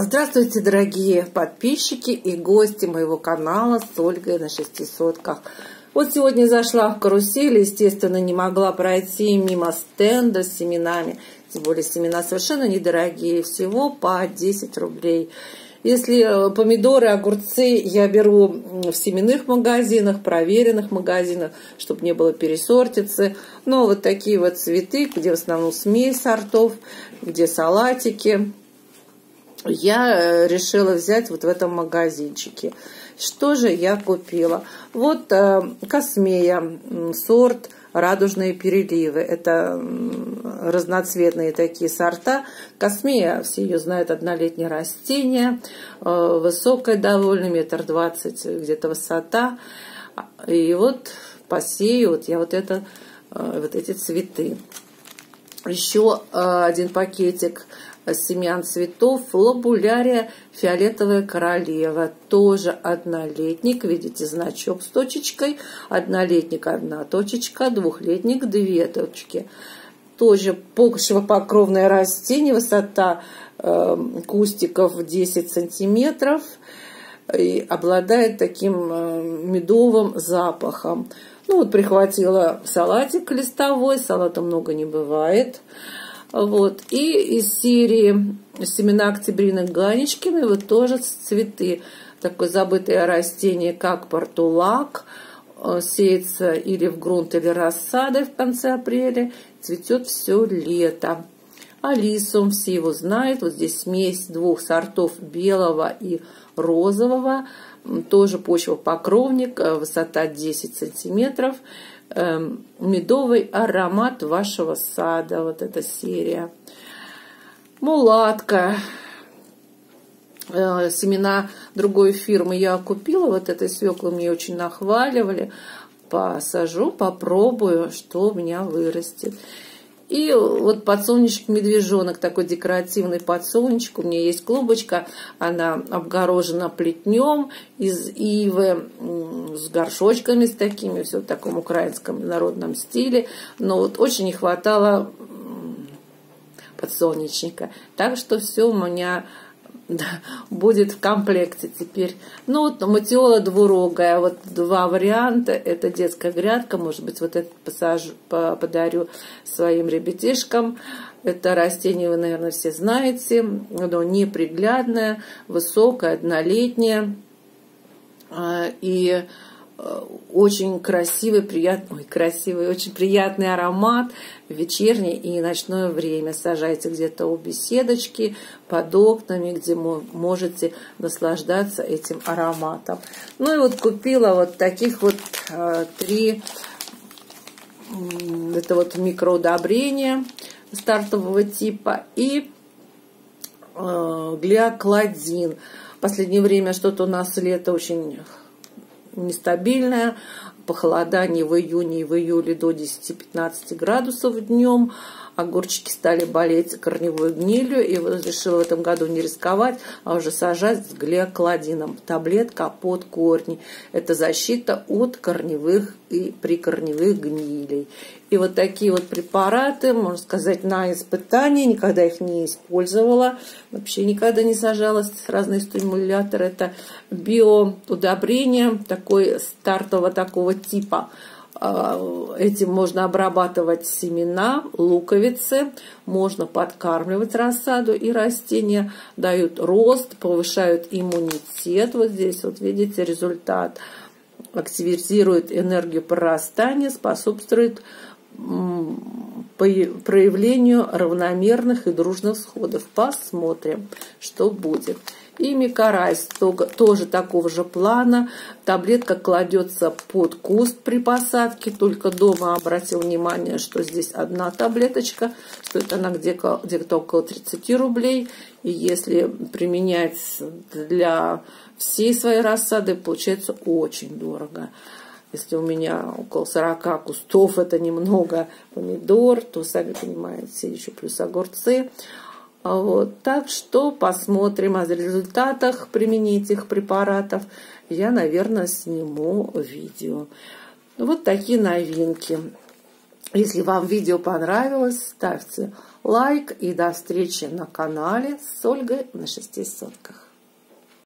Здравствуйте, дорогие подписчики и гости моего канала с Ольгой на шестисотках. Вот сегодня зашла в карусель, естественно, не могла пройти мимо стенда с семенами. Тем более семена совершенно недорогие, всего по 10 рублей. Если э, помидоры, огурцы я беру в семенных магазинах, проверенных магазинах, чтобы не было пересортицы. Но вот такие вот цветы, где в основном смесь сортов, где салатики, я э, решила взять вот в этом магазинчике. Что же я купила? Вот э, космея, сорт радужные переливы. Это разноцветные такие сорта. Космея, все ее знают, однолетнее растение, э, высокое довольно, метр двадцать где-то высота. И вот посею вот я вот это, э, вот эти цветы. Еще э, один пакетик семян цветов лобулярия фиолетовая королева. Тоже однолетник, видите, значок с точечкой. Однолетник одна точечка, двухлетник две точки. Тоже покровное растение, высота э, кустиков 10 сантиметров и обладает таким э, медовым запахом. Ну вот прихватила салатик листовой, салата много не бывает. Вот. И из серии семена октябрины Ганечкины вот тоже цветы. Такое забытое растение, как портулак, э, сеется или в грунт, или рассадой в конце апреля, цветет все лето. Алисум, все его знают, вот здесь смесь двух сортов белого и розового, тоже почва покровник, э, высота 10 сантиметров. Эм, медовый аромат вашего сада. Вот эта серия. Мулатка. Э, семена другой фирмы я купила. Вот этой свеклы мне очень нахваливали. Посажу, попробую, что у меня вырастет. И вот подсолнечник медвежонок, такой декоративный подсолнечник. У меня есть клубочка, она обгорожена плетнем из ивы с горшочками с такими, все в таком украинском народном стиле. Но вот очень не хватало подсолнечника. Так что все у меня да, будет в комплекте теперь. Ну, вот матиола двурогая, вот два варианта. Это детская грядка, может быть, вот этот посажу, подарю своим ребятишкам. Это растение вы, наверное, все знаете. Оно неприглядное, высокое, однолетнее. А, и очень красивый, приятный, красивый, очень приятный аромат в вечернее и ночное время. Сажайте где-то у беседочки, под окнами, где вы можете наслаждаться этим ароматом. Ну и вот купила вот таких вот э, три, это вот микроудобрения стартового типа и э, глиокладин. В последнее время что-то у нас лето очень нестабильная, похолодание в июне и в июле до 10-15 градусов днем, огурчики стали болеть корневой гнилью, и решила в этом году не рисковать, а уже сажать с глиокладином. Таблетка под корни. Это защита от корневых и прикорневых гнилей. И вот такие вот препараты, можно сказать, на испытании, никогда их не использовала, вообще никогда не сажалась, разные стимуляторы. Это биоудобрение, такой стартового такого типа – а, этим можно обрабатывать семена, луковицы, можно подкармливать рассаду и растения, дают рост, повышают иммунитет. Вот здесь вот видите результат. Активизирует энергию прорастания, способствует проявлению равномерных и дружных сходов. Посмотрим, что будет. И микорайс тоже такого же плана. Таблетка кладется под куст при посадке. Только дома обратил внимание, что здесь одна таблеточка. Стоит она где-то где около 30 рублей. И если применять для всей своей рассады, получается очень дорого. Если у меня около 40 кустов, это немного помидор, то, сами понимаете, еще плюс огурцы. А вот. Так что посмотрим о результатах применения этих препаратов. Я, наверное, сниму видео. Вот такие новинки. Если вам видео понравилось, ставьте лайк и до встречи на канале с Ольгой на шести сотках.